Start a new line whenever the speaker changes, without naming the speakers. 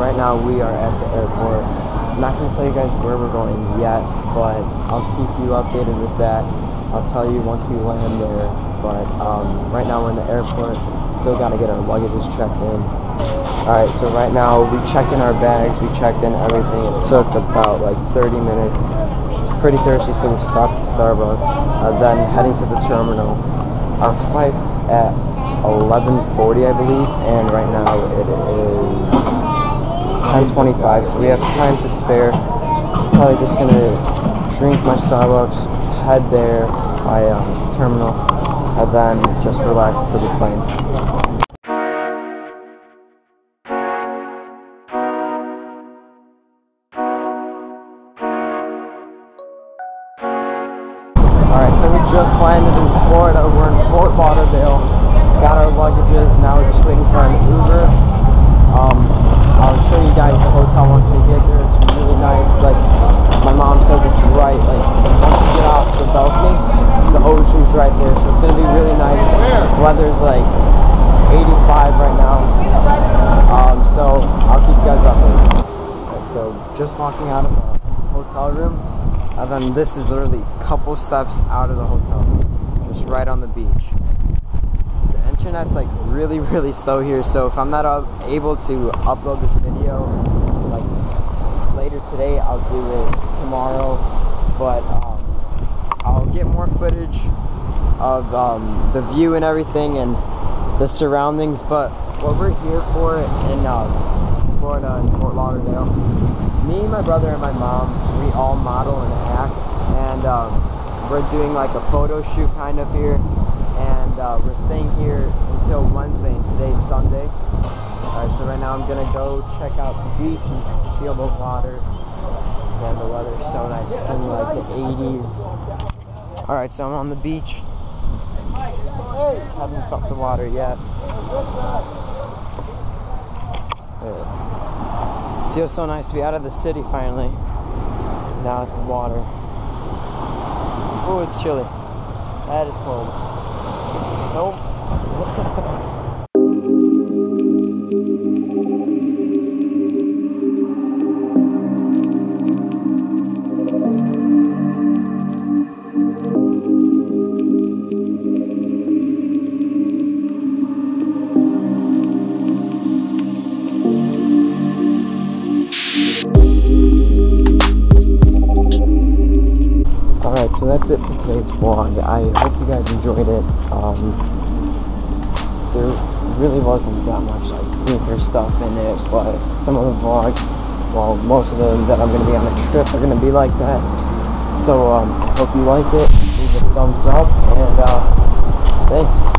right now we are at the airport. I'm not gonna tell you guys where we're going yet, but I'll keep you updated with that. I'll tell you once we land there. But um, right now we're in the airport. Still gotta get our luggages checked in. Alright, so right now we checked in our bags, we checked in everything. It took about like 30 minutes. Pretty thirsty, so we stopped at Starbucks. Uh, then heading to the terminal. Our flight's at 11:40, I believe, and right now it is 10:25, so we have time to spare. Probably just gonna drink my Starbucks, head there by um, terminal, and then just relax to the plane. Alright, so we just landed in Florida. We're in Fort Lauderdale. Got our luggages. Now we're just waiting for an Uber. Um, I'll show you guys the hotel once we get there. It's really nice. Like my mom says, it's right. Like once you get off the balcony, the ocean's right there. So it's gonna be really nice. Weather's like 85 right now. Um, so I'll keep you guys updated. Alright, so just walking out of the hotel room. And then this is literally a couple steps out of the hotel, just right on the beach. The internet's like really, really slow here, so if I'm not able to upload this video like later today, I'll do it tomorrow. But um, I'll get more footage of um, the view and everything and the surroundings. But what we're here for in uh, Florida and Fort Lauderdale me, my brother, and my mom, we all model and act, and um, we're doing like a photo shoot kind of here, and uh, we're staying here until Wednesday, and today's Sunday. Alright, so right now I'm gonna go check out the beach and feel the water. And the weather's so nice. It's in like the 80s. Alright, so I'm on the beach. Haven't felt the water yet. Yeah. Feels so nice to be out of the city finally. Now the water. Oh, it's chilly. That is cold. Nope. So that's it for today's vlog. I hope you guys enjoyed it. Um, there really wasn't that much like sneaker stuff in it, but some of the vlogs, well, most of them that I'm going to be on the trip are going to be like that. So, um, hope you like it. Leave a thumbs up, and uh, thanks.